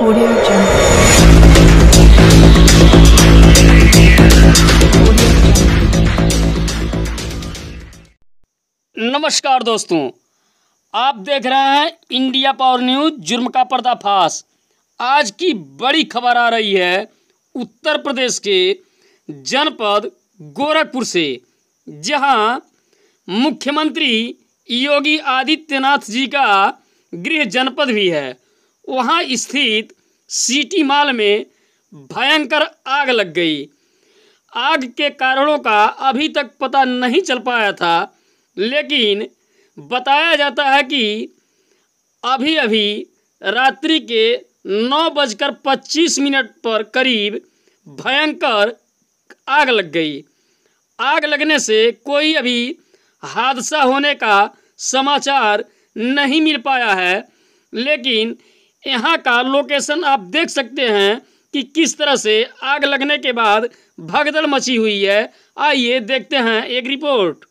Audio. नमस्कार दोस्तों, आप देख रहे हैं इंडिया पावर न्यूज़ जुर्म का पर्दाफाश आज की बड़ी खबर आ रही है उत्तर प्रदेश के जनपद गोरखपुर से, जहाँ मुख्यमंत्री योगी आदित्यनाथ जी का गृह जनपद भी है वहाँ स्थित सिटी मॉल में भयंकर आग लग गई। आग के कारणों का अभी तक पता नहीं चल पाया था, लेकिन बताया जाता है कि अभी अभी रात्रि के नौ बजकर पच्चीस मिनट पर करीब भयंकर आग लग गई। आग लगने से कोई अभी हादसा होने का समाचार नहीं मिल पाया है, लेकिन यहाँ का लोकेशन आप देख सकते हैं कि किस तरह से आग लगने के बाद भगदड़ मची हुई है। आइए देखते हैं एक रिपोर्ट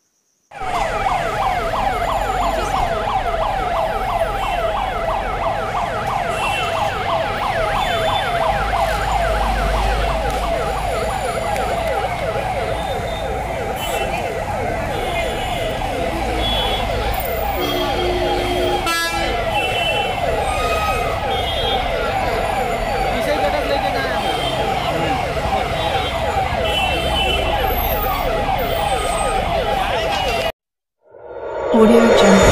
Audio jump